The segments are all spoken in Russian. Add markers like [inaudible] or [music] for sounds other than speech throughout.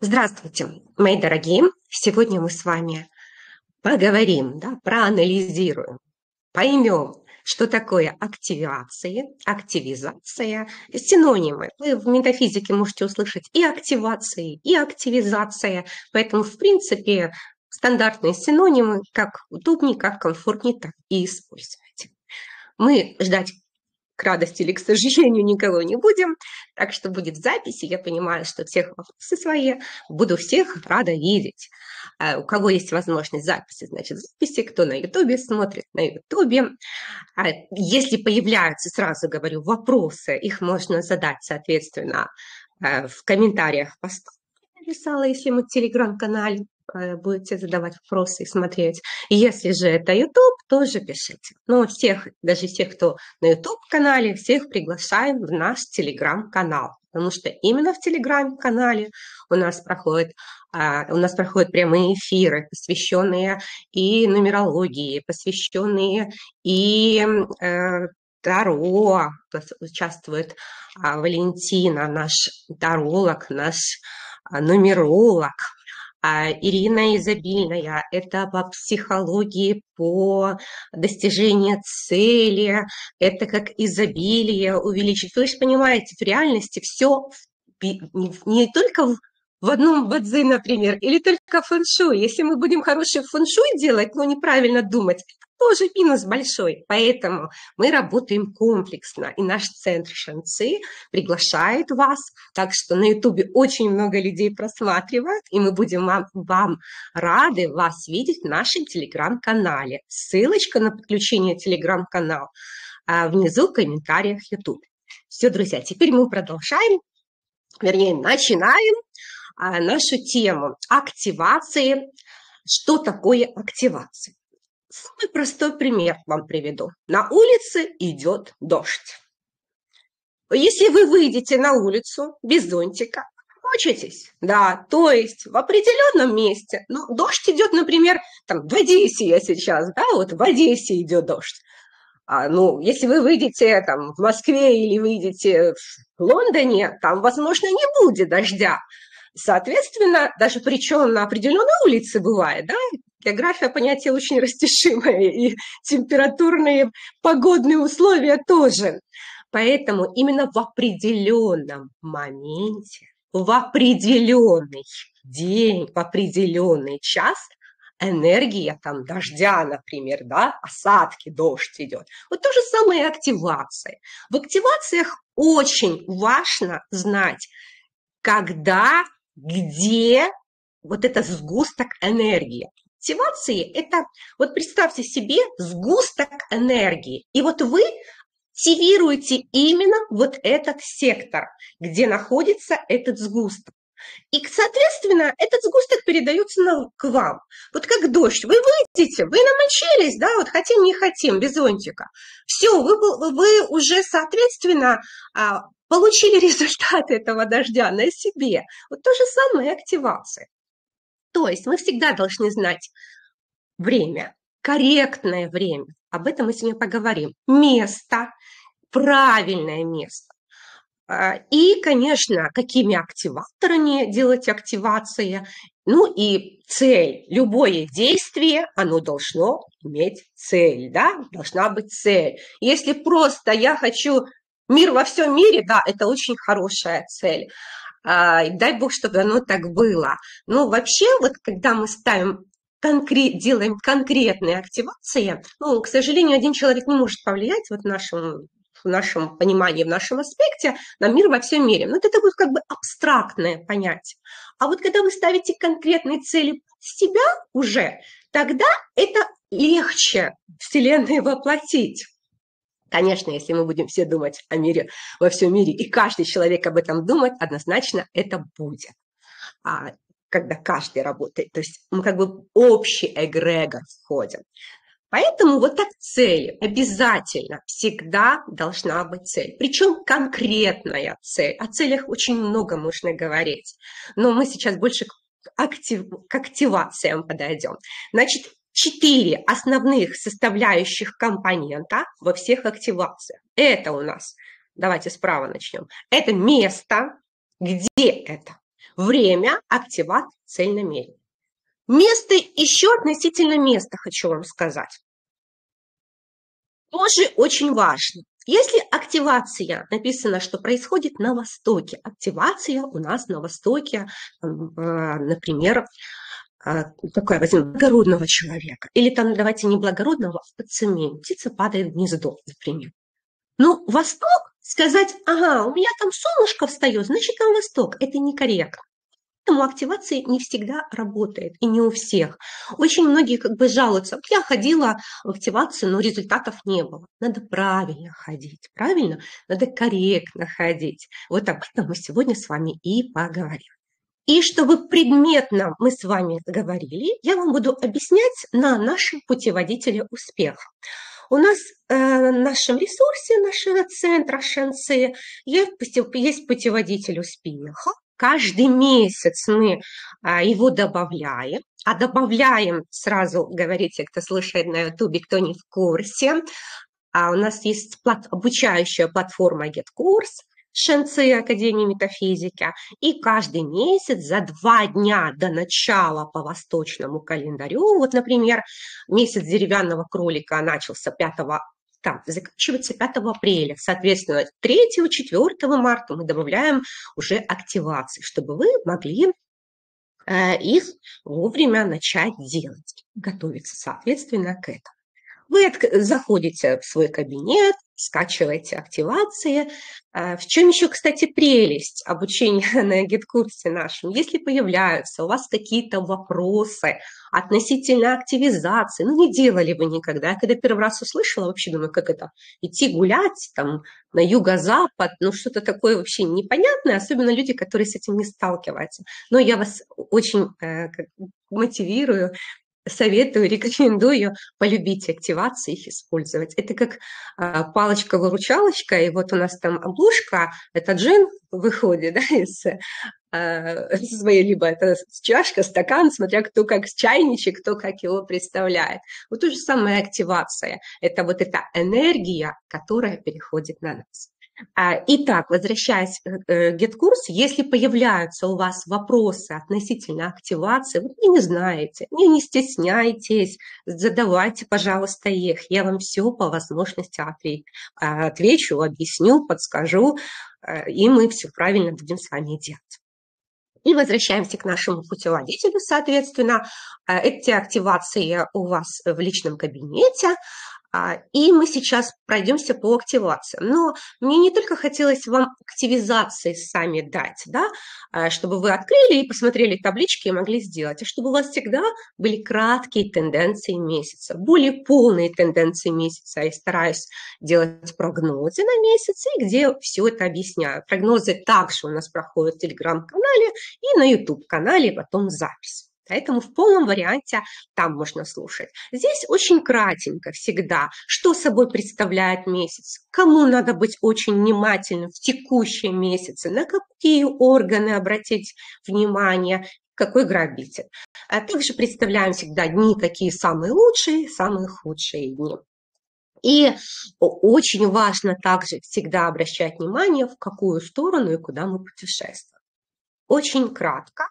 Здравствуйте, мои дорогие! Сегодня мы с вами поговорим, да, проанализируем, поймем, что такое активация, активизация, синонимы. Вы в метафизике можете услышать и активации, и активизация, поэтому, в принципе, стандартные синонимы, как удобнее, как комфортнее, так и использовать. Мы ждать к радости или к сожалению никого не будем, так что будет запись, и я понимаю, что всех вопросы свои буду всех рада видеть. А у кого есть возможность записи, значит записи, кто на ютубе смотрит, на ютубе. А если появляются, сразу говорю, вопросы, их можно задать, соответственно, э, в комментариях постов написала, если мы в телеграм-канале будете задавать вопросы и смотреть. Если же это YouTube, тоже пишите. Но всех, даже всех, кто на YouTube-канале, всех приглашаем в наш Telegram-канал. Потому что именно в Telegram-канале у нас проходят а, у нас проходят прямые эфиры, посвященные и нумерологии, посвященные и э, Таро, участвует а, Валентина, наш таролог, наш а, нумеролог, Ирина Изобильная – это по психологии, по достижению цели, это как изобилие увеличить. Вы же понимаете, в реальности все не только в в одном бадзи, например, или только фэншуй. Если мы будем хороший фэншуй делать, но неправильно думать, тоже минус большой. Поэтому мы работаем комплексно. И наш центр Шанцы приглашает вас. Так что на Ютубе очень много людей просматривают. И мы будем вам, вам рады вас видеть в нашем телеграм-канале. Ссылочка на подключение телеграм-канал а, внизу в комментариях YouTube. Все, друзья, теперь мы продолжаем, вернее, начинаем нашу тему активации. Что такое активация? Самый простой пример вам приведу. На улице идет дождь. Если вы выйдете на улицу без зонтика, учитесь, да, то есть в определенном месте, ну, дождь идет, например, там в Одессе я сейчас, да, вот в Одессе идет дождь. А, ну, если вы выйдете там в Москве или выйдете в Лондоне, там, возможно, не будет дождя. Соответственно, даже причем на определенной улице бывает, да, география понятие очень растяжимое, и температурные погодные условия тоже. Поэтому именно в определенном моменте, в определенный день, в определенный час энергия там дождя, например, да, осадки, дождь идет. Вот то же самое и активация. В активациях очень важно знать, когда где вот это сгусток энергии. Активации – это, вот представьте себе, сгусток энергии. И вот вы активируете именно вот этот сектор, где находится этот сгусток. И, соответственно, этот сгусток передается на, к вам. Вот как дождь. Вы выйдете, вы намочились, да, вот хотим, не хотим, без зонтика. Все, вы, вы уже, соответственно, а, получили [laughs] результат этого дождя на себе. Вот то же самое активация. То есть мы всегда должны знать время, корректное время. Об этом мы сегодня поговорим. Место, правильное место. А, и, конечно, какими активаторами делать активации. Ну и цель. Любое действие, оно должно иметь цель, да? Должна быть цель. Если просто я хочу Мир во всем мире, да, это очень хорошая цель. А, дай бог, чтобы оно так было. Но вообще, вот когда мы ставим конкрет, делаем конкретные активации, ну, к сожалению, один человек не может повлиять вот в нашем в нашем понимании, в нашем аспекте на мир во всем мире. Но это будет как бы абстрактное понятие. А вот когда вы ставите конкретные цели себя уже, тогда это легче Вселенной воплотить. Конечно, если мы будем все думать о мире во всем мире, и каждый человек об этом думает, однозначно это будет. А, когда каждый работает. То есть мы как бы общий эгрегор входим. Поэтому вот так цель обязательно всегда должна быть цель. Причем конкретная цель. О целях очень много можно говорить. Но мы сейчас больше к, актив, к активациям подойдем. Значит, четыре основных составляющих компонента во всех активациях. Это у нас, давайте справа начнем, это место, где это. Время активации цель намерения. Место, еще относительно места хочу вам сказать. Тоже очень важно. Если активация, написано, что происходит на Востоке, активация у нас на Востоке, э, например, э, такое возьмем, благородного человека. Или там, давайте не благородного, а птицемень. Птица падает в гнездо, например. Ну, Восток, сказать, ага, у меня там солнышко встает, значит, там Восток. Это некорректно. Поэтому активация не всегда работает, и не у всех. Очень многие как бы жалуются. Я ходила в активацию, но результатов не было. Надо правильно ходить, правильно? Надо корректно ходить. Вот об этом мы сегодня с вами и поговорим. И чтобы предметно мы с вами говорили, я вам буду объяснять на нашем путеводителе успеха. У нас э, в нашем ресурсе нашего центра Шанцы есть путеводитель успеха. Каждый месяц мы а, его добавляем, а добавляем, сразу говорите, кто слушает на ютубе, кто не в курсе, а у нас есть обучающая платформа GetCourse, Шенцы Академии метафизики. И каждый месяц за два дня до начала по восточному календарю, вот, например, месяц деревянного кролика начался 5 там, заканчивается 5 апреля. Соответственно, 3-4 марта мы добавляем уже активации, чтобы вы могли э, их вовремя начать делать, готовиться, соответственно, к этому. Вы заходите в свой кабинет, скачиваете активации. А, в чем еще, кстати, прелесть обучения [laughs] на гид-курсе нашем? Если появляются у вас какие-то вопросы относительно активизации, ну не делали вы никогда. Я когда первый раз услышала, вообще думаю, как это, идти гулять там на юго-запад, ну что-то такое вообще непонятное, особенно люди, которые с этим не сталкиваются. Но я вас очень э, мотивирую советую, [laughs] рекомендую полюбить активации, их использовать. Это как а, палочка-выручалочка, и вот у нас там обложка, это джин выходит [laughs] да, из а, своей, либо это чашка, стакан, смотря кто как чайничек, кто как его представляет. Вот то же самое активация. Это вот эта энергия, которая переходит на нас. А, итак, возвращаясь к э, GetCourse, если появляются у вас вопросы относительно активации, вы не знаете, не, не стесняйтесь, задавайте, пожалуйста, их. Я вам все по возможности отвечу, объясню, подскажу, э, и мы все правильно будем с вами делать. И возвращаемся к нашему путеводителю, соответственно. Э, эти активации у вас в личном кабинете. А, и мы сейчас пройдемся по активациям. Но мне не только хотелось вам активизации сами дать, да, а, чтобы вы открыли и посмотрели таблички и могли сделать, а чтобы у вас всегда были краткие тенденции месяца, более полные тенденции месяца. Я стараюсь делать прогнозы на месяц, и где все это объясняю. Прогнозы также у нас проходят в Телеграм-канале и на YouTube-канале, потом запись. Поэтому в полном варианте там можно слушать. Здесь очень кратенько всегда, что собой представляет месяц, кому надо быть очень внимательным в текущем месяце, на какие органы обратить внимание, какой грабитель. А также представляем всегда дни, какие самые лучшие, самые худшие дни. И очень важно также всегда обращать внимание, в какую сторону и куда мы путешествуем. Очень кратко,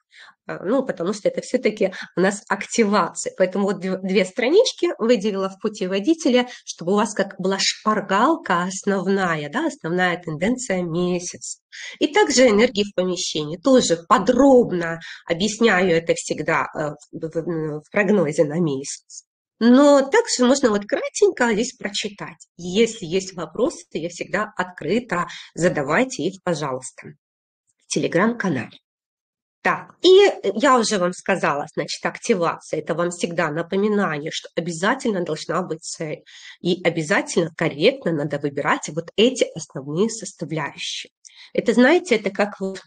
ну, потому что это все-таки у нас активация. Поэтому вот две странички выделила в пути водителя, чтобы у вас как была шпаргалка основная, да, основная тенденция месяц. И также энергии в помещении. Тоже подробно объясняю это всегда э, в прогнозе на месяц. Но также можно вот кратенько здесь прочитать. Если есть вопросы, я всегда открыто, задавайте их, пожалуйста, в телеграм-канале. Так, и я уже вам сказала, значит, активация – это вам всегда напоминание, что обязательно должна быть цель. И обязательно корректно надо выбирать вот эти основные составляющие. Это, знаете, это как вот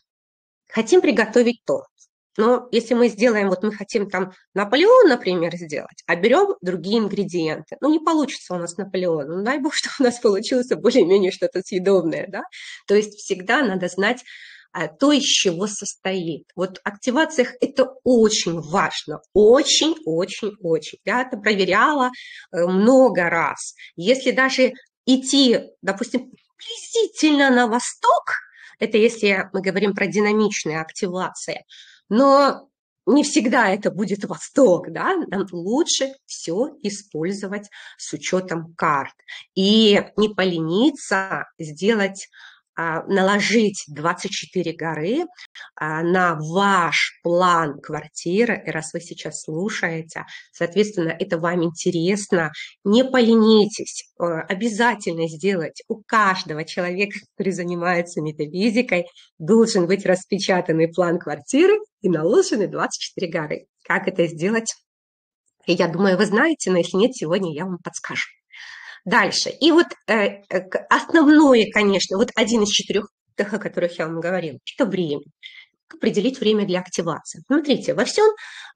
хотим приготовить торт. Но если мы сделаем, вот мы хотим там Наполеон, например, сделать, а берем другие ингредиенты, ну не получится у нас Наполеон, ну дай бог, [laughs] что у нас получилось более-менее что-то съедобное, да. То есть всегда надо знать, то, из чего состоит. Вот в активациях это очень важно, очень-очень-очень. Я это проверяла э, много раз. Если даже идти, допустим, приблизительно на восток, Это если мы говорим про динамичные активации. Но не всегда это будет восток, да, нам лучше все использовать с учетом карт. И не полениться сделать а, наложить 24 горы а, на ваш план квартиры, и раз вы сейчас слушаете, соответственно, это вам интересно, не поленитесь, э, обязательно сделать у каждого человека, [laughs] который занимается метафизикой, должен быть распечатанный план квартиры и наложены 24 горы. Как это сделать? Я думаю, вы знаете, но если нет, сегодня я вам подскажу. Дальше. И вот э, э основное, конечно, вот один из четырех, о которых я вам говорила, это время определить время для активации. Смотрите, во всем,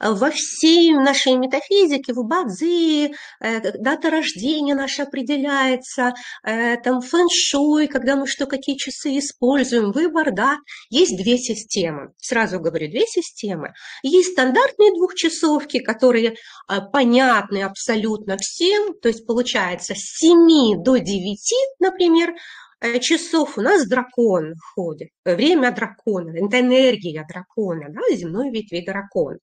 во всей нашей метафизике, в бадзи, э, дата рождения наша определяется, э, там фэн-шуй, когда мы что, какие часы используем, выбор, да, есть две системы. Сразу говорю, две системы. Есть стандартные двухчасовки, которые э, понятны абсолютно всем, то есть получается с 7 до 9, например, часов у нас дракон ходит, время дракона, это энергия дракона, да, земной ветви дракон.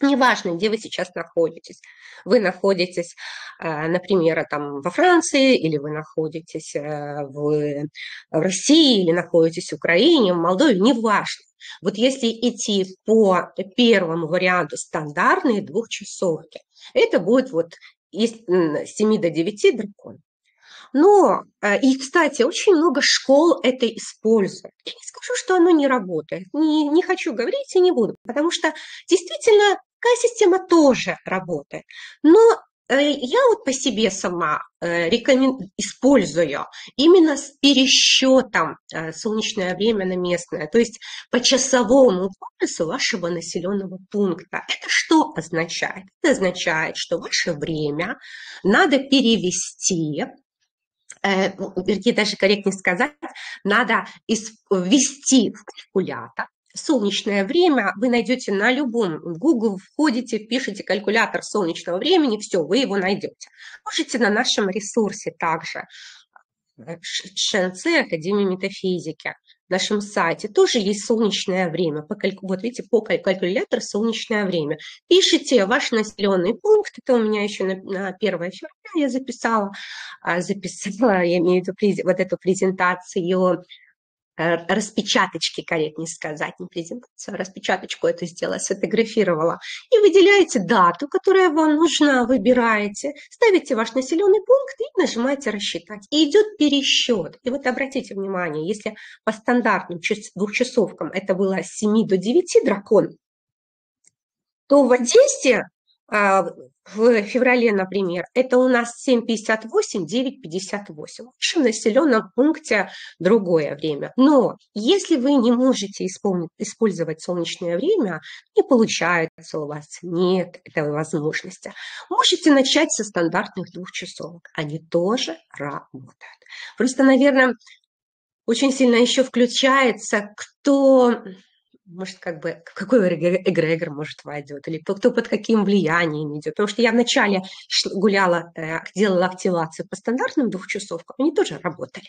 Неважно, где вы сейчас находитесь. Вы находитесь, э, например, там, во Франции, или вы находитесь э, в, России, или находитесь в Украине, в Молдове, неважно. Вот если идти по первому варианту стандартные двухчасовки, это будет вот из 7 до 9 дракон. Но, э, и, кстати, очень много школ это используют. Я не скажу, что оно не работает. Не, не хочу говорить и не буду, потому что действительно такая система тоже работает. Но э, я вот по себе сама э, рекомен... использую именно с пересчетом солнечное время на местное, то есть по часовому поясу вашего населенного пункта. Это что означает? Это означает, что ваше время надо перевести вернее, даже корректнее сказать, надо ввести в калькулятор солнечное время вы найдете на любом в Google, входите, пишите калькулятор солнечного времени, все, вы его найдете. Можете на нашем ресурсе также ШНЦ, Академия метафизики нашем сайте тоже есть солнечное время. По. Вот видите, по калькулятору солнечное время. Пишите ваш населенный пункт. Это у меня еще на, на 1 февраля я записала. А, записала, я имею в виду вот эту презентацию распечаточки, корректнее сказать, не презентацию, а распечаточку это сделала, сфотографировала, и выделяете дату, которая вам нужна, выбираете, ставите ваш населенный пункт и нажимаете «Рассчитать». И идет пересчет. И вот обратите внимание, если по стандартным двухчасовкам это было с 7 до 9 дракон, то в Одессе в феврале, например, это у нас 7.58, 9.58. В общем населенном пункте другое время. Но если вы не можете использовать солнечное время, не получается у вас, нет этой возможности, можете начать со стандартных двух часов. Они тоже работают. Просто, наверное, очень сильно еще включается, кто может, как бы, какой эгрегор, может, войдет, или кто, под каким влиянием идет. Потому что я вначале гуляла, э, делала активацию по стандартным двухчасовкам, они тоже работали.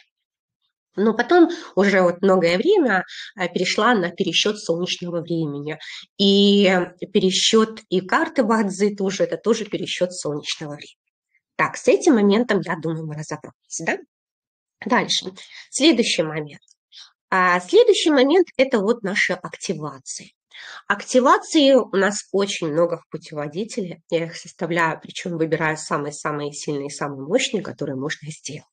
Но потом уже вот многое время э, перешла на пересчет солнечного времени. И пересчет и карты Бадзи тоже, это тоже пересчет солнечного времени. Так, с этим моментом, я думаю, мы разобрались, да? Дальше. Следующий момент. А следующий момент – это вот наши активации. Активации у нас очень много в путеводителе. Я их составляю, причем выбираю самые-самые сильные самые мощные, которые можно сделать.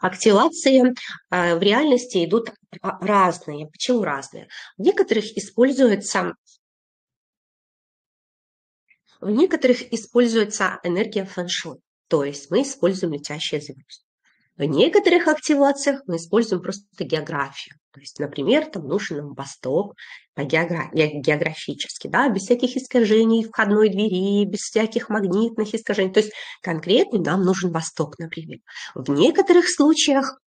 Активации а, в реальности идут разные. Почему разные? В некоторых используется в некоторых используется энергия фэншуй, то есть мы используем летящие звезды. В некоторых активациях мы используем просто географию. То есть, например, там нужен нам восток географически, да, без всяких искажений входной двери, без всяких магнитных искажений. То есть конкретно нам нужен восток, например. В некоторых случаях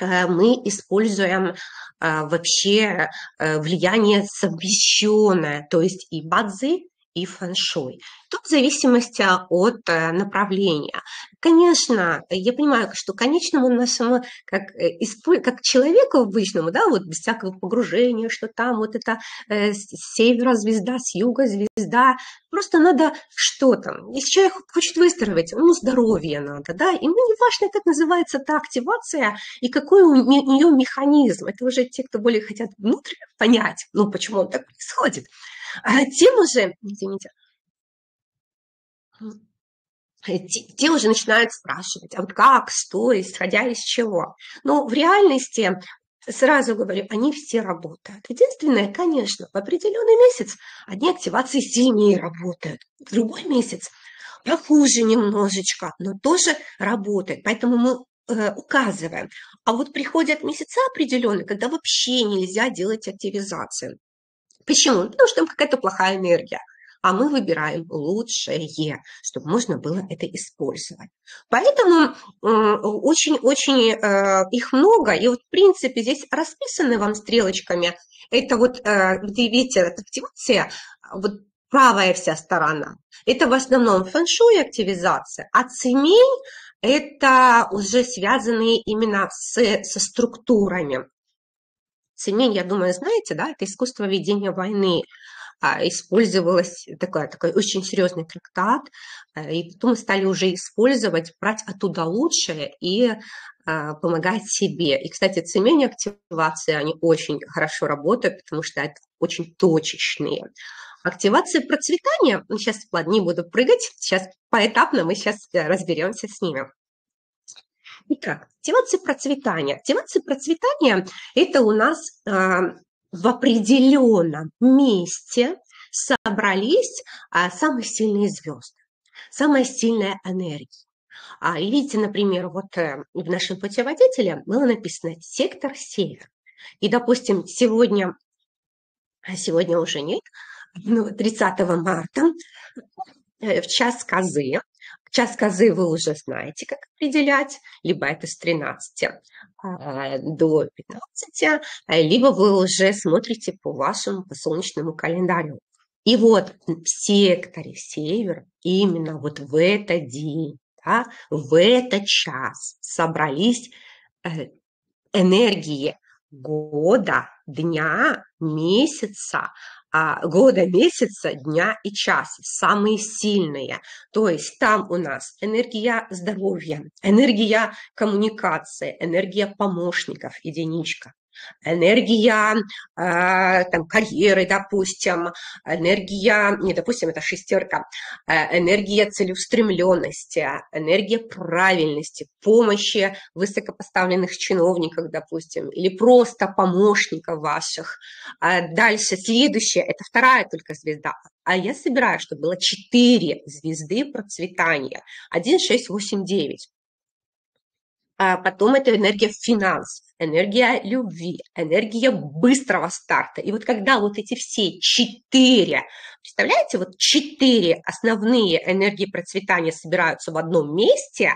э, мы используем э, вообще э, влияние совмещенное, то есть и бадзи, и фэн-шуй. Тут в зависимости от э, направления. Конечно, я понимаю, что конечному нашему, как, э, как человеку обычному, да, вот без всякого погружения, что там вот это э, севера звезда, с юга звезда, просто надо что там. Если человек хочет выздороветь, ему здоровье надо, да, ему не важно, как называется та активация и какой у нее механизм. Это уже те, кто более хотят внутрь понять, ну, почему он так происходит. А те уже, извините, те уже начинают спрашивать, а вот как, что, исходя из чего. Но в реальности, сразу говорю, они все работают. Единственное, конечно, в определенный месяц одни активации сильнее работают, в другой месяц похуже немножечко, но тоже работает. Поэтому мы э, указываем. А вот приходят месяца определенные, когда вообще нельзя делать активизацию. Почему? Потому что там какая-то плохая энергия. А мы выбираем лучшее, чтобы можно было это использовать. Поэтому очень-очень э, их много. И вот, в принципе, здесь расписаны вам стрелочками. Это вот, э, где видите, активация, вот правая вся сторона. Это в основном фэншуй активизация, а цемень – это уже связанные именно с, со структурами. Цемень, я думаю, знаете, да, это искусство ведения войны. А, использовалось такой, такой очень серьезный трактат, а, и потом стали уже использовать, брать оттуда лучшее и а, помогать себе. И, кстати, цемень активации, они очень хорошо работают, потому что это очень точечные. Активация процветания, ну, сейчас, ладно, не буду прыгать, сейчас поэтапно мы сейчас э, разберемся с ними. Итак, активация процветания. Активация процветания – это у нас э, в определенном месте собрались э, самые сильные звезды, самая сильная энергия. А, видите, например, вот э, в нашем путеводителе было написано «сектор север». И, допустим, сегодня, сегодня уже нет, ну, 30 марта в час козы Час козы вы уже знаете, как определять, либо это с 13 а, до 15, а, либо вы уже смотрите по вашему по солнечному календарю. И вот в секторе север, именно вот в этот день, да, в этот час собрались э, энергии года, дня, месяца, года, месяца, дня и часа, самые сильные. То есть там у нас энергия здоровья, энергия коммуникации, энергия помощников, единичка энергия э, там, карьеры, допустим, энергия, не допустим, это шестерка, э, энергия целеустремленности, энергия правильности, помощи высокопоставленных чиновников, допустим, или просто помощников ваших. А дальше, следующее, это вторая только звезда, а я собираю, чтобы было четыре звезды процветания. 1, 6, 8, 9. А потом это энергия финансов, энергия любви, энергия быстрого старта. И вот когда вот эти все четыре, представляете, вот четыре основные энергии процветания собираются в одном месте,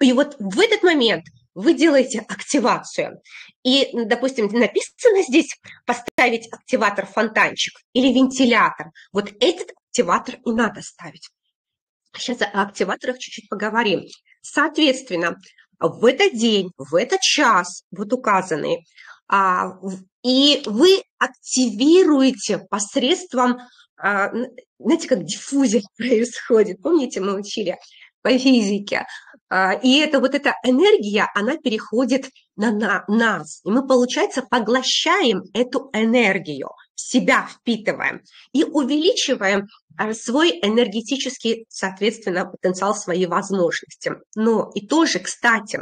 и вот в этот момент вы делаете активацию. И, допустим, написано здесь поставить активатор фонтанчик или вентилятор. Вот этот активатор и надо ставить. Сейчас о активаторах чуть-чуть поговорим. Соответственно, в этот день, в этот час, вот указанный, а, и вы активируете посредством, а, знаете, как диффузия [laughs] происходит, помните, мы учили по физике, и это вот эта энергия, она переходит на, на нас, и мы, получается, поглощаем эту энергию, себя впитываем и увеличиваем Э, свой энергетический, соответственно, потенциал, свои возможности. Но и тоже, кстати,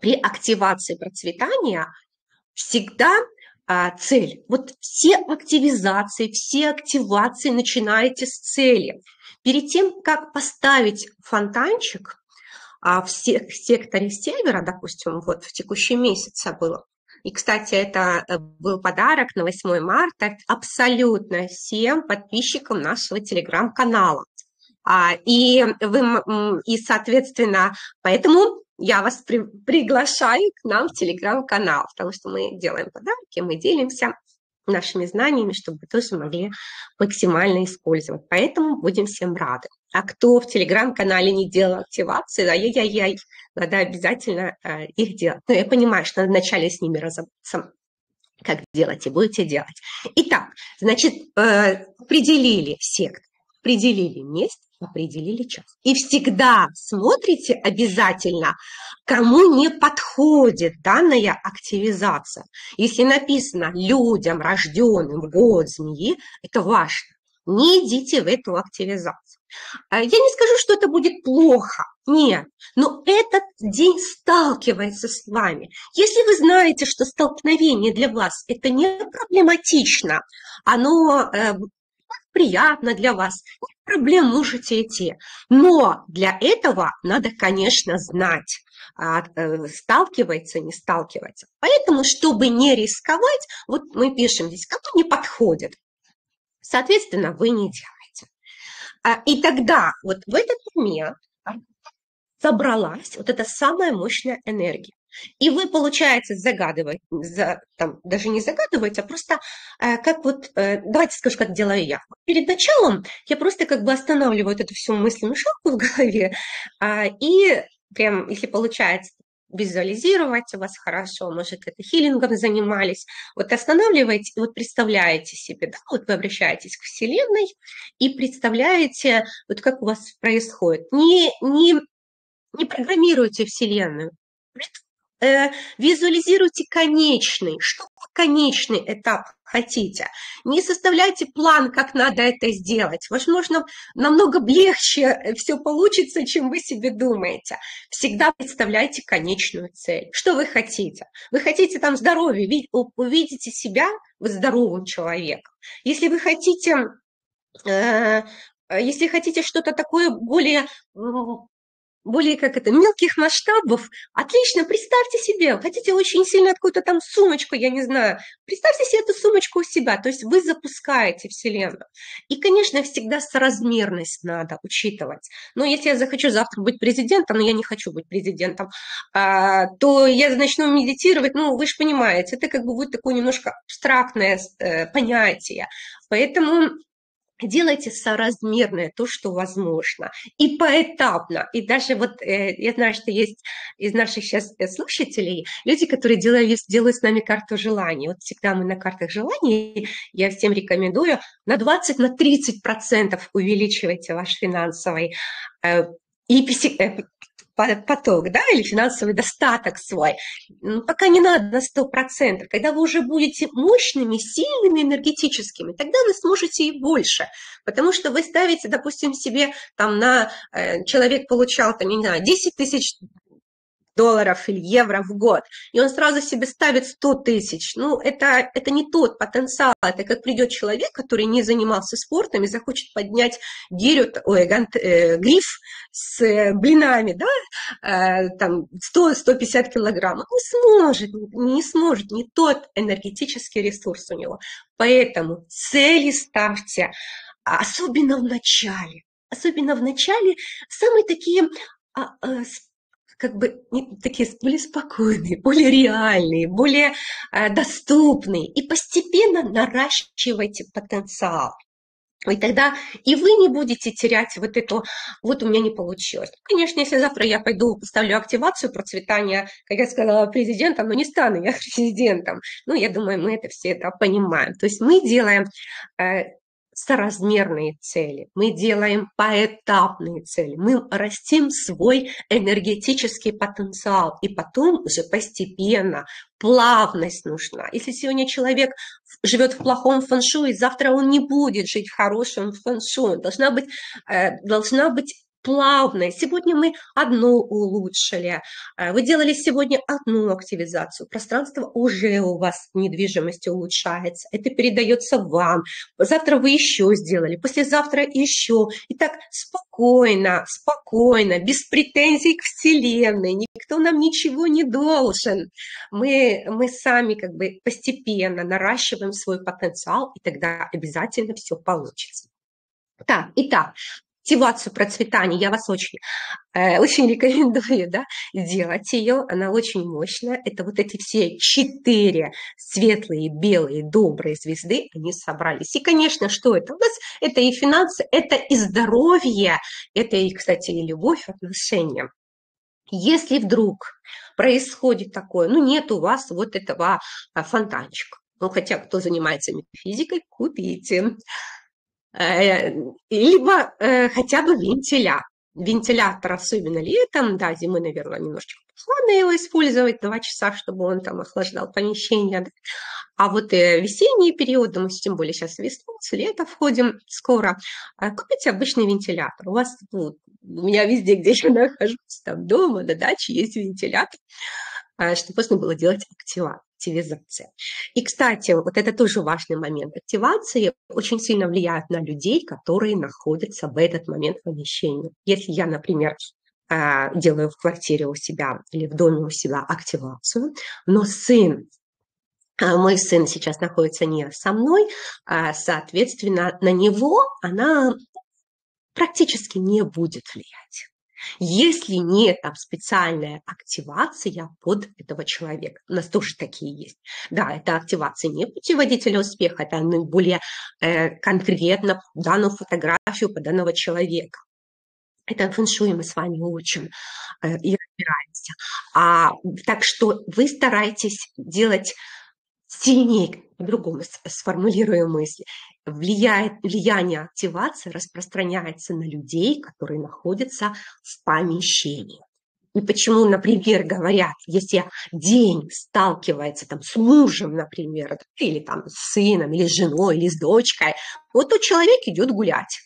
при активации процветания всегда а, цель. Вот все активизации, все активации начинаете с цели. Перед тем, как поставить фонтанчик, а в секторе севера, допустим, вот в текущем месяце было, и, кстати, это э, был подарок на 8 марта абсолютно всем подписчикам нашего телеграм-канала. А, и, вы, и, соответственно, поэтому я вас при, приглашаю к нам в телеграм-канал, потому что мы делаем подарки, мы делимся. нашими знаниями, чтобы вы тоже могли максимально использовать. Поэтому будем всем рады. А кто в телеграм-канале не делал активации, ай-яй-яй, надо обязательно э, их делать. Но я понимаю, что надо вначале с ними разобраться, как делать, и будете делать. Итак, значит, э, определили сект, определили место, определили час. И всегда смотрите обязательно, кому не подходит данная активизация. Если написано людям, рожденным в год змеи, это важно. Не идите в эту активизацию. А я не скажу, что это будет плохо, нет, но этот день сталкивается с вами. Если вы знаете, что столкновение для вас это не проблематично, оно э, приятно для вас, проблем, можете идти. Но для этого надо, конечно, знать, а, э, сталкивается, не сталкивается. Поэтому, чтобы не рисковать, вот мы пишем здесь, кому не подходит. Соответственно, вы не делаете. А, и тогда вот в этот момент собралась вот эта самая мощная энергия. И вы, получается, загадываете, за, там, даже не загадываете, а просто э, как вот, э, давайте скажу, как делаю я. Перед началом я просто как бы останавливаю эту всю мысленную шапку в голове, э, и прям, если получается, визуализировать у вас хорошо, может, это хилингом занимались, вот останавливаете вот представляете себе, да, вот вы обращаетесь к Вселенной и представляете, вот как у вас происходит. Не, не, не программируйте Вселенную, Э, визуализируйте конечный, что конечный этап хотите. Не составляйте план, как надо это сделать. Возможно, намного легче э, все получится, чем вы себе думаете. Всегда представляйте конечную цель. Что вы хотите? Вы хотите там здоровья, увидите себя здоровым человеком. Если вы хотите э, если хотите что-то такое более более как это, мелких масштабов, отлично, представьте себе, хотите очень сильно какую-то там сумочку, я не знаю, представьте себе эту сумочку у себя, то есть вы запускаете Вселенную. И, конечно, всегда соразмерность надо учитывать. Но если я захочу завтра быть президентом, но я не хочу быть президентом, а, то я начну медитировать, ну, вы же понимаете, это как бы будет такое немножко абстрактное э, понятие. Поэтому делайте соразмерное то, что возможно, и поэтапно. И даже вот э, я знаю, что есть из наших сейчас э, слушателей люди, которые делают, делают с нами карту желаний. Вот всегда мы на картах желаний, я всем рекомендую, на 20-30% на 30% увеличивайте ваш финансовый э, и поток, да, или финансовый достаток свой, ну, пока не надо на 100%. Когда вы уже будете мощными, сильными, энергетическими, тогда вы сможете и больше, потому что вы ставите, допустим, себе там на, э, человек получал, там, не знаю, 10 тысяч долларов или евро в год, и он сразу себе ставит 100 тысяч. Ну, это, это не тот потенциал, это как придет человек, который не занимался спортом и захочет поднять гирю, ой, гант, э, гриф с э, блинами, да, э, там 100-150 килограмм, он не сможет, не сможет, не тот энергетический ресурс у него. Поэтому цели ставьте, особенно в начале, особенно в начале, самые такие а, а, как бы такие более спокойные, более реальные, более э, доступные. И постепенно наращивайте потенциал. И тогда и вы не будете терять вот эту, вот у меня не получилось. Конечно, если завтра я пойду поставлю активацию процветания, как я сказала, президентом, но не стану я [laughs] президентом. Ну, я думаю, мы это все это понимаем. То есть мы делаем э, соразмерные цели, мы делаем поэтапные цели, мы растим свой энергетический потенциал, и потом уже постепенно плавность нужна. Если сегодня человек живет в плохом фэншуе, завтра он не будет жить в хорошем фэншуе. Должна быть, э, должна быть плавно. Сегодня мы одну улучшили. Э, вы делали сегодня одну активизацию. Пространство уже у вас недвижимости улучшается. Это передается вам. Завтра вы еще сделали, послезавтра еще. И так спокойно, спокойно, без претензий к Вселенной. Никто нам ничего не должен. Мы, мы сами как бы постепенно наращиваем свой потенциал, и тогда обязательно все получится. Так, итак, активацию процветания, я вас очень, э, очень [laughs] рекомендую да, делать ее, она очень мощная. Это вот эти все четыре светлые, белые, добрые звезды, они собрались. И, конечно, что это? У нас это и финансы, это и здоровье, это и, кстати, и любовь, отношения. Если вдруг происходит такое, ну нет у вас вот этого а, фонтанчика, ну хотя кто занимается метафизикой, купите. Э, либо э, хотя бы вентилятор. Вентилятор, особенно летом, да, зимой, наверное, немножечко прохладно его использовать, два часа, чтобы он там охлаждал помещение. Да. А вот э, весенние периоды, мы тем более сейчас весну, с лета входим скоро, купите обычный вентилятор. У вас, ну, у меня везде, где я [laughs] нахожусь, там дома, на даче есть вентилятор, чтобы можно было делать активацию активизация. И, кстати, вот это тоже важный момент. Активации очень сильно влияют на людей, которые находятся в этот момент в помещении. Если я, например, а, делаю в квартире у себя или в доме у себя активацию, но сын а, мой сын сейчас находится не со мной, а, соответственно, на него она практически не будет влиять если нет там специальная активация под этого человека. У нас тоже такие есть. Да, это активация не путеводителя успеха, это более э, конкретно данную фотографию по данного человека. Это фэншуй мы с вами учим э, и разбираемся. А, так что вы стараетесь делать сильнее, по-другому сформулирую мысли, влияет, влияние активации распространяется на людей, которые находятся в помещении. И почему, например, говорят, если день сталкивается там с мужем, например, или там с сыном, или с женой, или с дочкой, вот тот человек идет гулять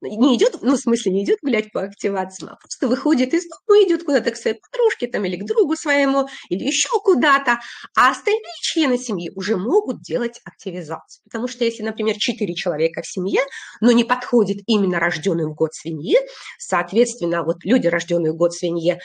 не идет, ну, в смысле, не идет гулять по активациям, а просто выходит из дома, идет куда-то к своей подружке там, или к другу своему, или еще куда-то, а остальные члены семьи уже могут делать активизацию. Потому что если, например, четыре человека в семье, но не подходит именно рожденный в год свиньи, соответственно, вот люди, рожденные в год свиньи,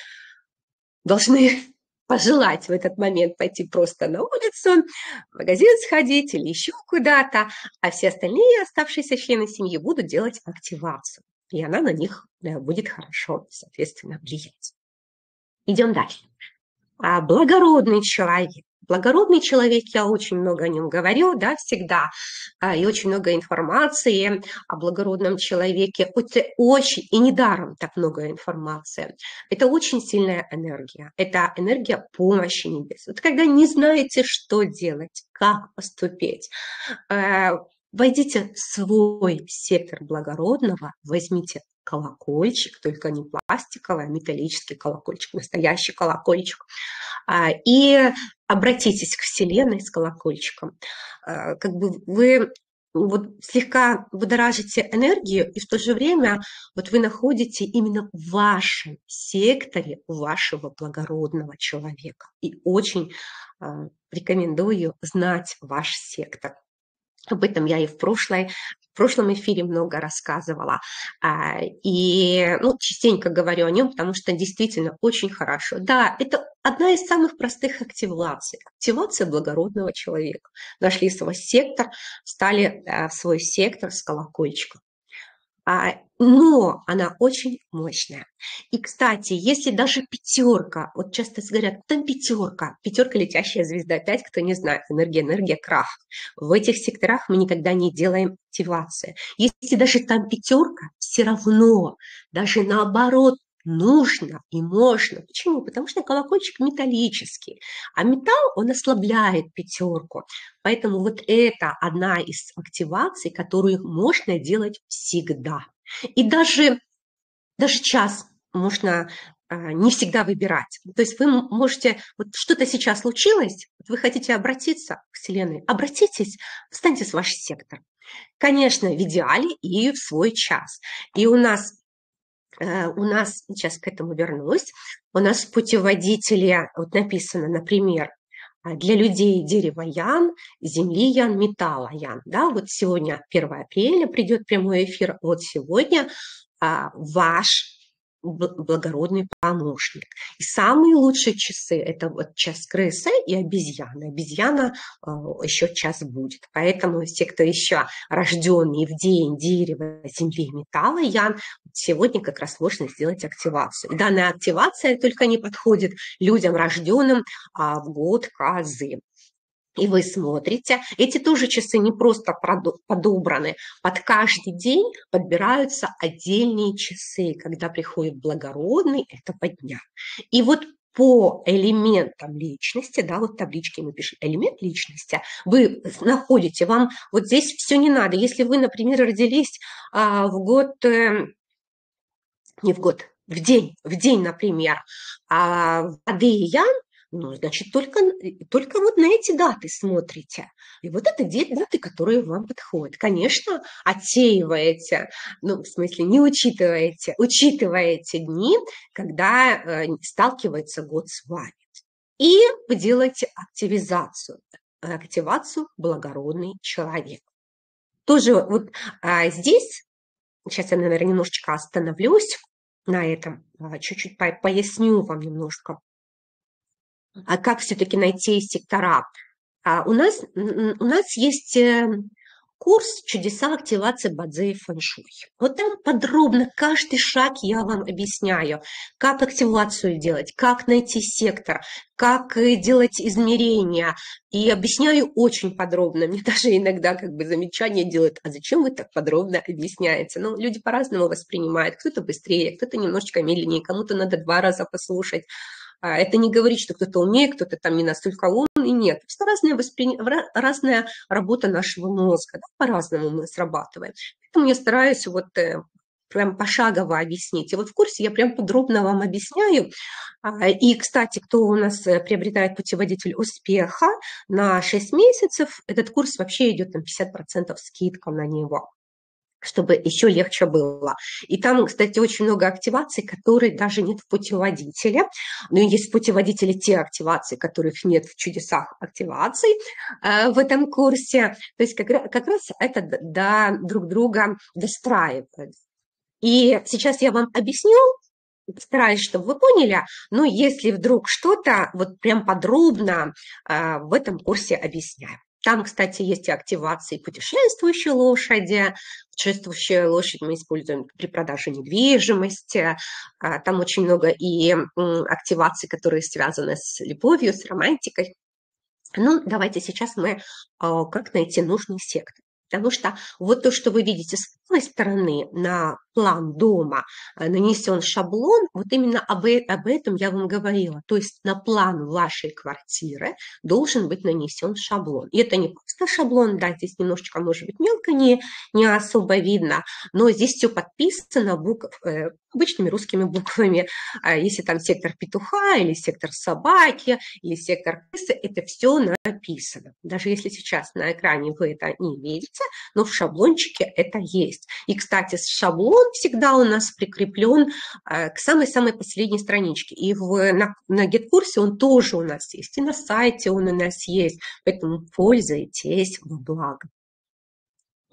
должны пожелать в этот момент пойти просто на улицу, в магазин сходить или еще куда-то, а все остальные оставшиеся члены семьи будут делать активацию, и она на них будет хорошо, соответственно, влиять. Идем дальше. А благородный человек Благородный человек, я очень много о нем говорю, да, всегда, а, и очень много информации о благородном человеке. Это очень, и недаром так много информации. Это очень сильная энергия. Это энергия помощи небес. Вот когда не знаете, что делать, как поступить, э, войдите в свой сектор благородного, возьмите колокольчик, только не пластиковый, а металлический колокольчик, настоящий колокольчик. А, и обратитесь к Вселенной с колокольчиком. А, как бы вы вот слегка будоражите энергию, и в то же время вот вы находите именно в вашем секторе вашего благородного человека. И очень э, рекомендую знать ваш сектор. Об этом я и в, прошлой, в прошлом эфире много рассказывала. А, и ну, частенько говорю о нем, потому что действительно очень хорошо. Да, это одна из самых простых активаций. Активация благородного человека. Нашли свой сектор, стали в свой сектор с колокольчиком. А, но она очень мощная. И, кстати, если даже пятерка, вот часто говорят, там пятерка, пятерка летящая звезда, опять, кто не знает, энергия, энергия, крах. В этих секторах мы никогда не делаем активации. Если даже там пятерка, все равно, даже наоборот, нужно и можно. Почему? Потому что колокольчик металлический, а металл, он ослабляет пятерку. Поэтому вот это одна из активаций, которую можно делать всегда. И даже, даже час можно а, не всегда выбирать. То есть вы можете, вот что-то сейчас случилось, вы хотите обратиться к Вселенной, обратитесь, встаньте с ваш сектор. Конечно, в идеале и в свой час. И у нас у нас, сейчас к этому вернусь, у нас в путеводителе вот написано, например, «А для людей дерево ян, земли ян, металла ян. Да, вот сегодня 1 апреля придет прямой эфир, вот сегодня а, ваш благородный помощник. И самые лучшие часы – это вот час крысы и обезьяна. Обезьяна э, еще час будет. Поэтому все, кто еще рожденный в день дерева, земли, металла, Ян, сегодня как раз можно сделать активацию. И данная активация только не подходит людям, рожденным а, в год козы и вы смотрите, эти тоже часы не просто подобраны, под каждый день подбираются отдельные часы, когда приходит благородный, это по. И вот по элементам личности, да, вот в табличке мы пишем элемент личности, вы находите, вам вот здесь все не надо. Если вы, например, родились а, в год, э, не в год, в день, в день, например, а, воды и ян, ну, значит, только, только вот на эти даты смотрите. И вот это даты, которые вам подходят. Конечно, отсеиваете, ну, в смысле, не учитываете, учитываете дни, когда э, сталкивается год с вами. И вы делаете активизацию. Активацию благородный человек. Тоже вот а, здесь, сейчас я, наверное, немножечко остановлюсь на этом, а, чуть-чуть поясню вам немножко а как все-таки найти сектора? А у, нас, у нас есть э, курс «Чудеса активации Бадзе и фэншуй». Вот там подробно каждый шаг я вам объясняю, как активацию делать, как найти сектор, как э, делать измерения. И объясняю очень подробно. Мне [laughs] даже иногда как бы замечания делают, а зачем вы так подробно объясняете? Ну, люди по-разному воспринимают. Кто-то быстрее, кто-то немножечко медленнее, кому-то надо два раза послушать. А, это не говорит, что кто-то умнее, кто-то там не настолько умный, нет. Просто разная, воспри... разная работа нашего мозга, да? по-разному мы срабатываем. Поэтому я стараюсь вот э, прям пошагово объяснить. И вот в курсе я прям подробно вам объясняю. А, и, кстати, кто у нас э, приобретает путеводитель успеха на 6 месяцев, этот курс вообще идет там 50% скидка на него чтобы еще легче было. И там, кстати, очень много активаций, которые даже нет в путеводителе. Но есть в путеводителе те активации, которых нет в чудесах активаций э, в этом курсе. То есть как, как раз это да, друг друга достраивает. И сейчас я вам объясню, стараюсь, чтобы вы поняли, но если вдруг что-то вот прям подробно э, в этом курсе объясняю. Там, кстати, есть и активации путешествующей лошади. Путешествующая лошадь мы используем при продаже недвижимости. А, там очень много и активаций, которые связаны с любовью, с романтикой. Ну, давайте сейчас мы а, как найти нужный сектор. Потому что вот то, что вы видите с одной стороны на план дома э, нанесен шаблон, вот именно об, э, об этом я вам говорила. То есть на план вашей квартиры должен быть нанесен шаблон. И это не просто шаблон, да, здесь немножечко, может быть, мелко, не, не особо видно, но здесь все подписано букв, э, обычными русскими буквами. А если там сектор петуха или сектор собаки или сектор крысы, это все написано. Даже если сейчас на экране вы это не видите, но в шаблончике это есть. И, кстати, шаблон он всегда у нас прикреплен э, к самой-самой последней страничке. И в, на, на GetCourse он тоже у нас есть, и на сайте он у нас есть. Поэтому пользуйтесь благо.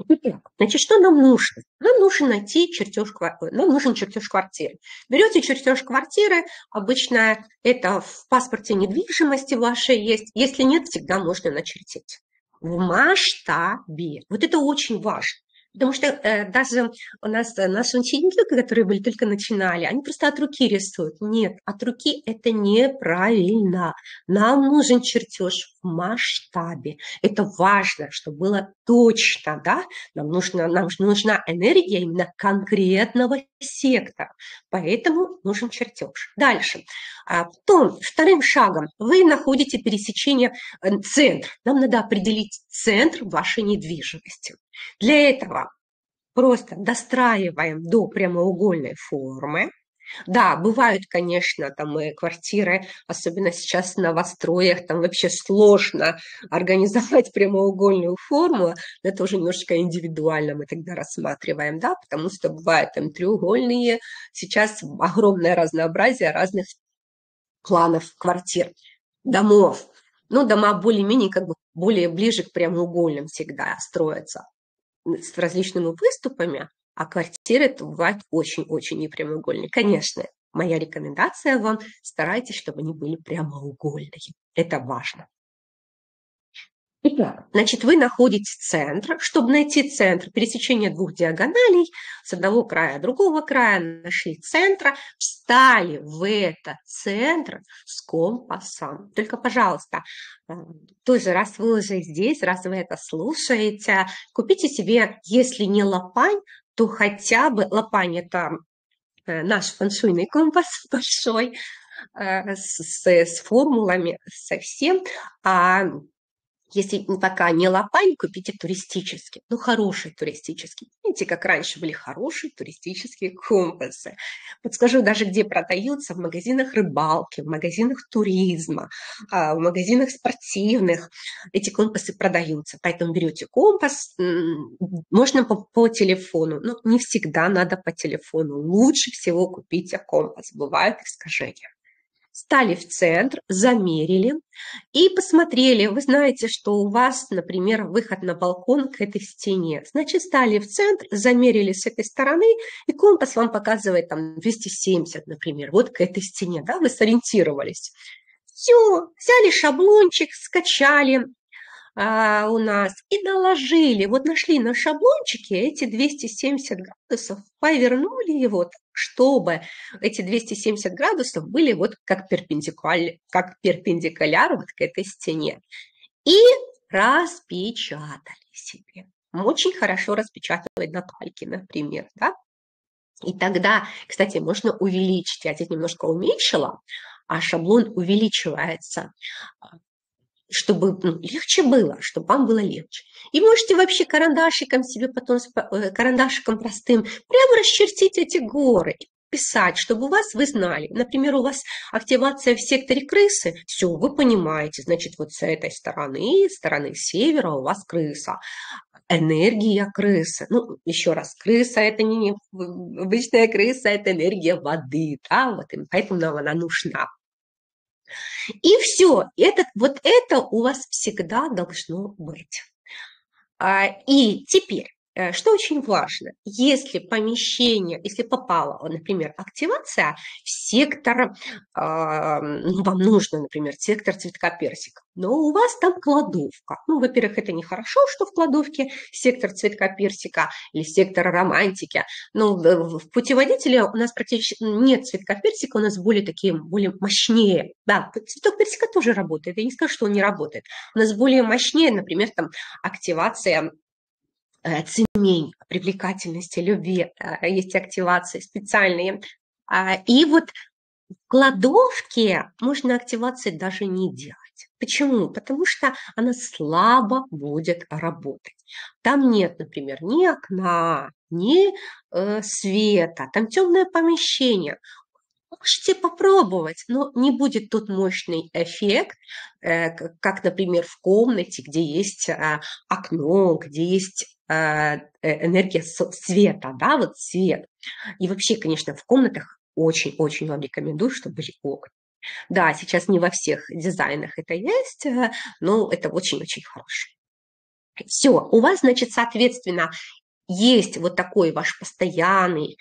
Итак, значит, что нам нужно? Нам нужно найти чертеж, нам нужен чертеж квартиры. Берете чертеж квартиры, обычно это в паспорте недвижимости вашей есть. Если нет, всегда можно начертить. В масштабе. Вот это очень важно. Потому что э, даже у нас э, наши ученики, которые были только начинали, они просто от руки рисуют. Нет, от руки это неправильно. Нам нужен чертеж в масштабе. Это важно, чтобы было точно, да? Нам нужна, нам нужна энергия именно конкретного сектора. Поэтому нужен чертеж. Дальше. А потом, вторым шагом, вы находите пересечение э, центр. Нам надо определить центр вашей недвижимости. Для этого просто достраиваем до прямоугольной формы. Да, бывают, конечно, там и квартиры, особенно сейчас в новостроях, там вообще сложно [laughs] организовать прямоугольную форму, но это уже немножечко индивидуально мы тогда рассматриваем, да, потому что бывают там треугольные, сейчас огромное разнообразие разных планов квартир, домов. Ну, дома более-менее как бы более ближе к прямоугольным всегда строятся с различными выступами, А квартиры это бывают очень-очень непрямоугольные. Конечно, моя рекомендация вам – старайтесь, чтобы они были прямоугольные. Это важно. Итак, значит, вы находите центр. Чтобы найти центр, пересечение двух диагоналей с одного края другого края, нашли центра, встали в этот центр с компасом. Только, пожалуйста, э, тоже, раз вы уже здесь, раз вы это слушаете, купите себе, если не лопань, то хотя бы лопань – это э, наш фэншуйный компас [laughs] большой, э, с, с формулами, со всем, а если пока не лопань, купите туристический, ну, хороший туристический. Видите, как раньше были хорошие туристические компасы. Подскажу даже, где продаются, в магазинах рыбалки, в магазинах туризма, а, в магазинах спортивных. Эти компасы продаются. Поэтому берете компас, можно по, по телефону, но не всегда надо по телефону. Лучше всего купите компас, бывают искажения стали в центр, замерили и посмотрели. Вы знаете, что у вас, например, выход на балкон к этой стене. Значит, стали в центр, замерили с этой стороны, и компас вам показывает там 270, например, вот к этой стене, да, вы сориентировались. Все, взяли шаблончик, скачали, а, у нас и наложили, вот нашли на шаблончике эти 270 градусов, повернули его чтобы эти 270 градусов были вот как перпендикуляр, как перпендикуляр вот к этой стене. И распечатали себе. Очень хорошо распечатывать на кальке, например, да? И тогда, кстати, можно увеличить. Я здесь немножко уменьшила, а шаблон увеличивается чтобы ну, легче было, чтобы вам было легче. И можете вообще карандашиком себе потом, э, карандашиком простым, прямо расчертить эти горы, писать, чтобы у вас, вы знали, например, у вас активация в секторе крысы, все, вы понимаете, значит, вот с этой стороны, стороны севера у вас крыса, энергия крысы. Ну, еще раз, крыса – это не обычная крыса, это энергия воды, да, вот, поэтому нам она нужна. И все, это, вот это у вас всегда должно быть. А, и теперь что очень важно, если помещение, если попала, например, активация в сектор, ну, вам нужно, например, сектор цветка персика, но у вас там кладовка. Ну, во-первых, это нехорошо, что в кладовке сектор цветка персика или сектор романтики. Но в путеводителе у нас практически нет цветка персика, у нас более такие, более мощнее. Да, цветок персика тоже работает, я не скажу, что он не работает. У нас более мощнее, например, там активация Э, цемень, привлекательности, любви, э, есть активации специальные. А, и вот в кладовке можно активации даже не делать. Почему? Потому что она слабо будет работать. Там нет, например, ни окна, ни э, света, там темное помещение. Можете попробовать, но не будет тот мощный эффект, как, например, в комнате, где есть окно, где есть энергия света, да, вот свет. И вообще, конечно, в комнатах очень-очень вам рекомендую, чтобы были окна. Да, сейчас не во всех дизайнах это есть, э, но это очень-очень хорошо. Все, у вас, значит, соответственно, есть вот такой ваш постоянный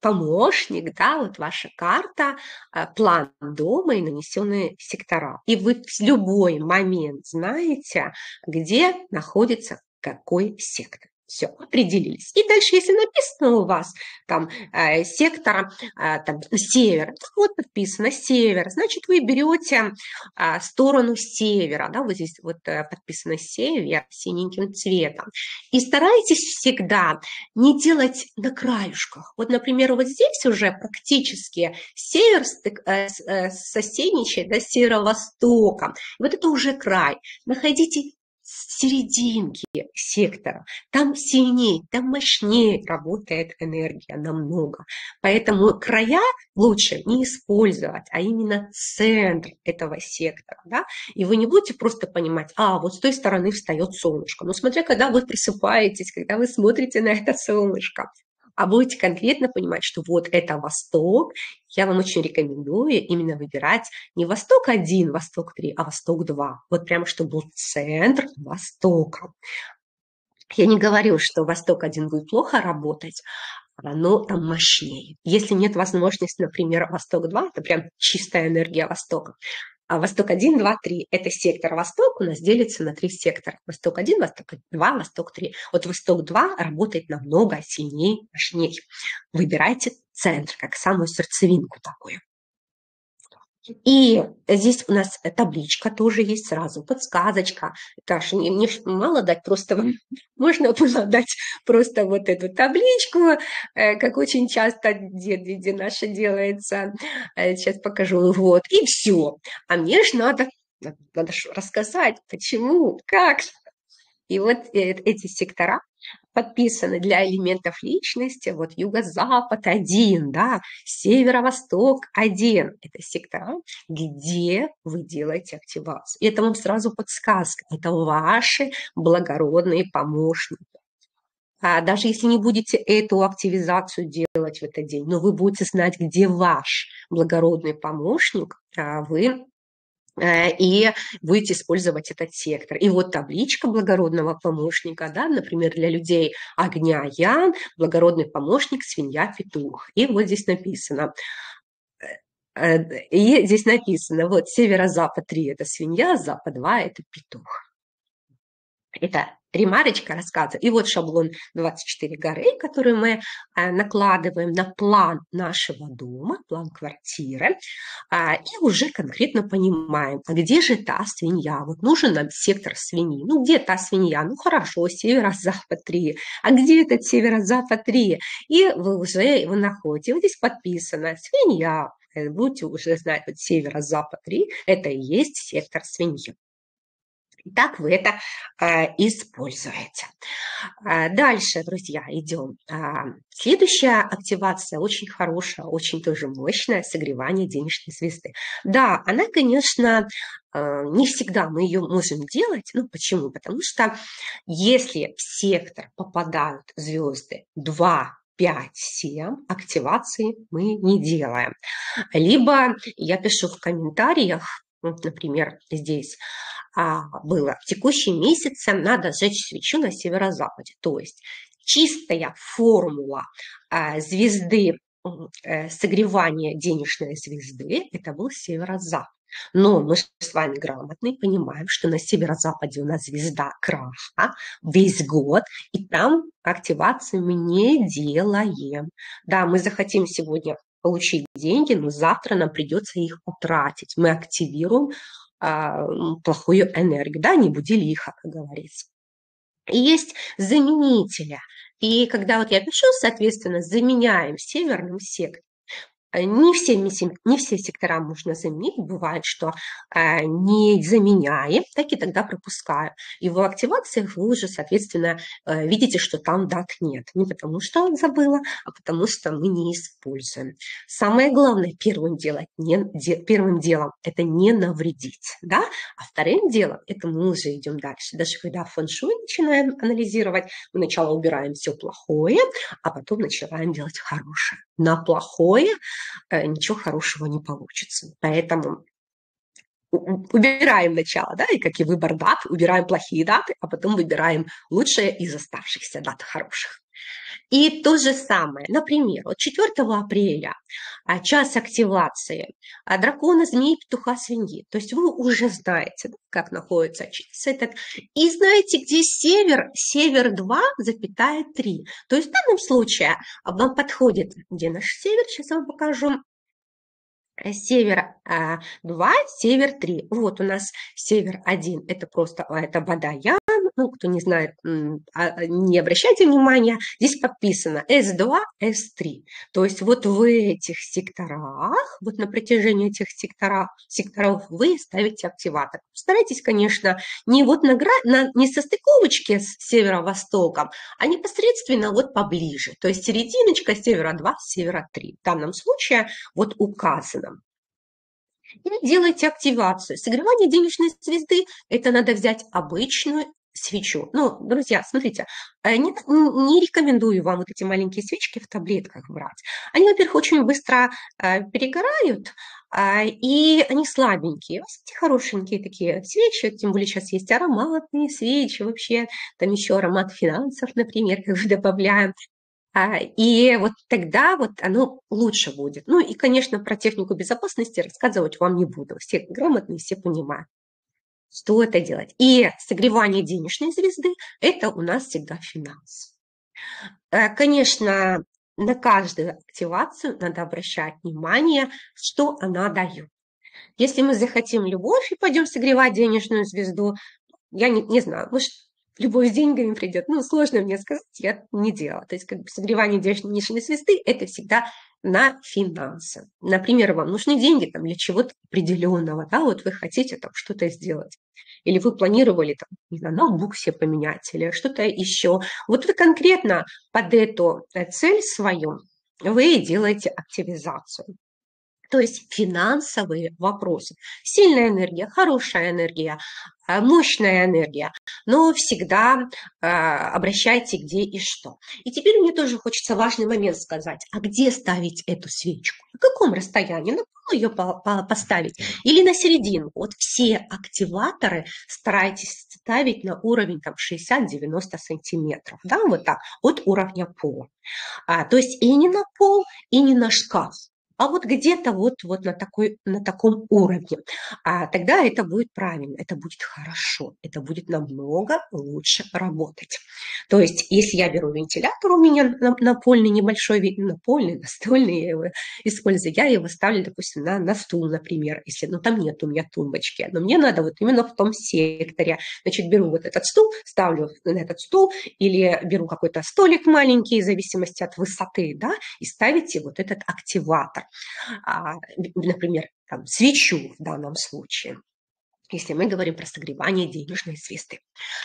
помощник, да, вот ваша карта, план дома и нанесенные сектора. И вы в любой момент знаете, где находится какой сектор. Все, определились. И дальше, если написано у вас там э, сектор э, там, север, вот подписано север, значит, вы берете э, сторону севера, да, вот здесь вот э, подписано север синеньким цветом. И старайтесь всегда не делать на краюшках. Вот, например, вот здесь уже практически север э, э, соседничает да, с северо-востоком. Вот это уже край. Находите серединке сектора. Там сильнее, там мощнее работает энергия намного. Поэтому края лучше не использовать, а именно центр этого сектора. Да? И вы не будете просто понимать, а вот с той стороны встает солнышко. Но смотря, когда вы присыпаетесь, когда вы смотрите на это солнышко, а будете конкретно понимать, что вот это Восток, я вам очень рекомендую именно выбирать не Восток-1, Восток-3, а Восток-2. Вот прямо, чтобы был центр Востока. Я не говорю, что Восток-1 будет плохо работать, но там мощнее. Если нет возможности, например, Восток-2, это прям чистая энергия Востока, а Восток-1, 2, 3 – это сектор Восток у нас делится на три сектора. Восток-1, Восток-2, Восток-3. Вот Восток-2 работает намного сильнее, мощнее. Выбирайте центр, как самую сердцевинку такую. И здесь у нас табличка тоже есть сразу, подсказочка. Таша, мне, мне мало дать просто можно было дать просто вот эту табличку, э, как очень часто где наша делается. Э, сейчас покажу, вот, и все. А мне же надо, надо рассказать, почему, как. И вот э, эти сектора подписаны для элементов личности, вот юго-запад один, да, северо-восток один. Это сектора, где вы делаете активацию. И это вам сразу подсказка. Это ваши благородные помощники. А даже если не будете эту активизацию делать в этот день, но вы будете знать, где ваш благородный помощник, а вы и будете использовать этот сектор. И вот табличка благородного помощника, да, например, для людей огня Ян, благородный помощник свинья петух. И вот здесь написано, э, э, и здесь написано, вот северо-запад 3 – это свинья, запад 2 – это петух. Это ремарочка рассказа. И вот шаблон 24 горы, который мы э, накладываем на план нашего дома, план квартиры, а, и уже конкретно понимаем, а где же та свинья? Вот нужен нам сектор свиньи. Ну, где та свинья? Ну, хорошо, северо-запад 3. А где этот северо-запад 3? И вы уже его находите. Вот здесь подписано свинья. Э, будете уже знать, вот северо-запад 3 – это и есть сектор свиньи. Так вы это э, используете. А, дальше, друзья, идем. А, следующая активация очень хорошая, очень тоже мощная, согревание денежной звезды. Да, она, конечно, не всегда мы ее можем делать. Ну, почему? Потому что если в сектор попадают звезды 2, 5, 7 активации мы не делаем. Либо я пишу в комментариях, вот, например, здесь а, было, в текущем месяце надо сжечь свечу на северо-западе. То есть чистая формула а, звезды, э, согревания денежной звезды, это был северо-запад. Но мы с вами грамотные, понимаем, что на северо-западе у нас звезда краха весь год, и там активации мы не делаем. Да, мы захотим сегодня получить деньги, но завтра нам придется их потратить. Мы активируем а, плохую энергию, да, не буди лихо, как говорится. И есть заменители. И когда вот я пишу, соответственно, заменяем северным сектором, Э, не все, не все сектора можно заменить. Бывает, что э, не заменяем, так и тогда пропускаю. И в активациях вы уже, соответственно, э, видите, что там дат нет. Не потому что забыла, а потому что мы не используем. Самое главное первым, делать, не, первым делом – это не навредить. Да? А вторым делом – это мы уже идем дальше. Даже когда фэншуй начинаем анализировать, мы сначала убираем все плохое, а потом начинаем делать хорошее. На плохое – Э, ничего хорошего не получится. Поэтому убираем начало, да, и как и выбор дат, убираем плохие даты, а потом выбираем лучшие из оставшихся дат хороших. И то же самое, например, вот 4 апреля а, час активации а, дракона, змеи, петуха, свиньи. То есть вы уже знаете, как находится час этот, и знаете, где север, север 2, запятая 3. То есть в данном случае вам подходит, где наш север, сейчас я вам покажу, север 2, север 3. Вот у нас север 1, это просто, это Бадая, ну, кто не знает, а, не обращайте внимания, здесь подписано S2, S3. То есть вот в этих секторах, вот на протяжении этих секторов, секторов вы ставите активатор. Старайтесь, конечно, не вот на, на не со стыковочки с северо-востоком, а непосредственно вот поближе. То есть серединочка севера 2, севера 3. В данном случае вот указано. И делайте активацию. Согревание денежной звезды – это надо взять обычную свечу. Ну, друзья, смотрите, э, не, не рекомендую вам вот эти маленькие свечки в таблетках брать. Они, во-первых, очень быстро э, перегорают, а, и они слабенькие. У вас эти хорошенькие такие свечи, тем более сейчас есть ароматные свечи вообще, там еще аромат финансов, например, [laughs] как бы добавляем. А, и вот тогда вот оно лучше будет. Ну и, конечно, про технику безопасности рассказывать вам не буду. Все грамотные, все понимают, что это делать. И согревание денежной звезды – это у нас всегда финанс. Э, конечно, на каждую активацию надо обращать внимание, что она дает. Если мы захотим любовь и пойдем согревать денежную звезду, я не, не знаю, может, любовь с деньгами придет. Ну, сложно мне сказать, я не делала. То есть как бы согревание денежной звезды – это всегда на финансы. Например, вам нужны деньги там, для чего-то определенного, да, вот вы хотите там что-то сделать. Или вы планировали там, не знаю, ноутбук себе поменять или что-то еще. Вот вы конкретно под эту э, цель свою вы делаете активизацию. То есть финансовые вопросы. Сильная энергия, хорошая энергия, мощная энергия, но всегда э, обращайте где и что. И теперь мне тоже хочется важный момент сказать. А где ставить эту свечку? На каком расстоянии? На пол ее по по поставить? Или на середину? Вот все активаторы старайтесь ставить на уровень там 60-90 сантиметров. Да, вот так, от уровня пола. А, то есть и не на пол, и не на шкаф а вот где-то вот, вот на, такой, на таком уровне. А тогда это будет правильно, это будет хорошо, это будет намного лучше работать. То есть, если я беру вентилятор, у меня напольный небольшой, напольный, [laughs] настольный, я его использую, я его ставлю, допустим, на, на стул, например, если, ну, там нет у меня тумбочки, но мне надо вот именно в том секторе. Значит, беру вот этот стул, ставлю на этот стул, или беру какой-то столик маленький, в зависимости от высоты, да, и ставите вот этот активатор. А, например, там, свечу в данном случае если мы говорим про согревание денежной звезды.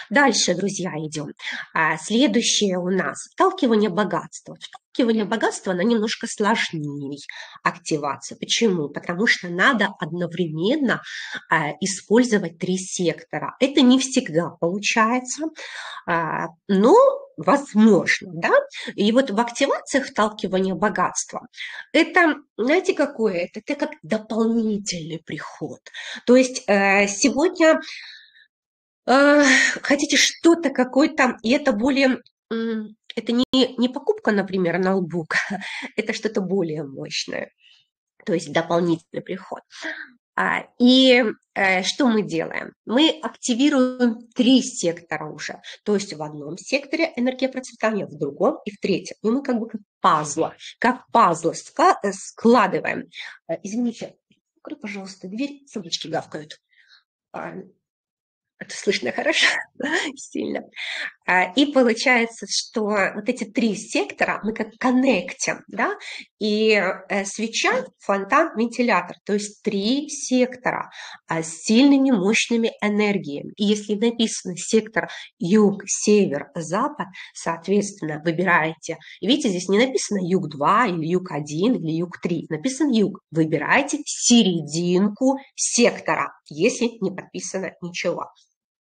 Дальше, друзья, идем. А, следующее у нас вталкивание богатства. Вталкивание богатства, оно немножко сложнее активация. Почему? Потому что надо одновременно а, использовать три сектора. Это не всегда получается, но возможно, да, и вот в активациях вталкивания богатства это, знаете, какое это? Это как дополнительный приход. То есть э, сегодня э, хотите что-то какое-то, и это более это не, не покупка, например, ноутбука, [laughs] это что-то более мощное, то есть дополнительный приход. А, и э, что мы делаем? Мы активируем три сектора уже. То есть в одном секторе энергия процветания, в другом и в третьем. И мы как бы как пазла, как пазлы э, складываем. Э, извините, открой, пожалуйста, дверь, собачки гавкают. А, это слышно хорошо, [laughs] сильно. А, и получается, что вот эти три сектора мы как коннектим, да, и э, свеча, фонтан, вентилятор, то есть три сектора а, с сильными, мощными энергиями. И если написано сектор юг, север, запад, соответственно, выбираете. Видите, здесь не написано юг 2 или юг 1 или юг 3, написано юг. Выбирайте серединку сектора, если не подписано ничего.